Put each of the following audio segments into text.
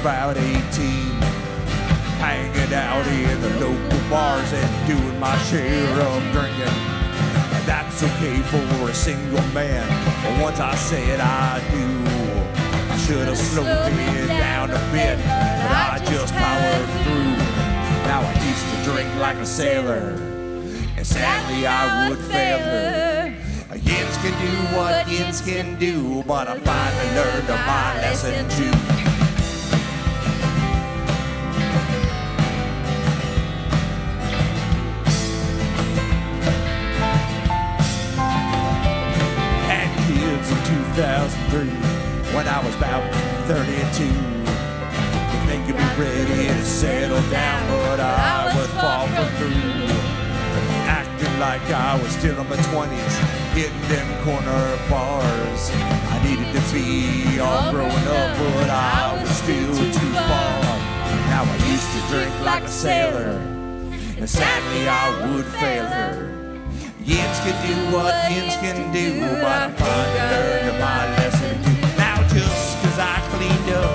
about 18. Hanging out in the local bars and doing my share of drinking. And that's okay for a single man. But once I said I do, I should have slowed it down a bit. But I just powered through. Now I used to drink like a sailor. And sadly I would fail her. Yinz can do what yinz can do, but I finally learned my lesson too. Had kids in 2003 when I was about 32. You think you'd be ready to settle down, but I was far from through. Acting like I was still in my 20s, hitting them corner bars. I needed to be all grown up, but I was still too far. Now I used to drink like a sailor, and sadly I would fail her. Yinz can do what yinz can do, but I finally learned my lesson too. Now just cause I cleaned up,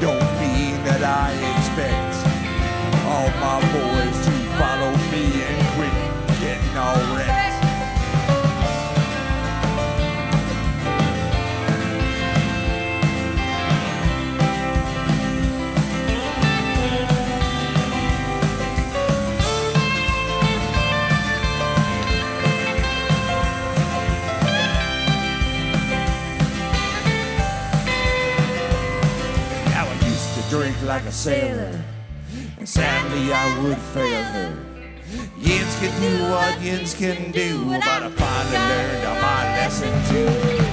don't mean that I expect all my drink like a sailor, and sadly I would fail her. Yinz can do what yinz can do, but I finally learned my lesson too.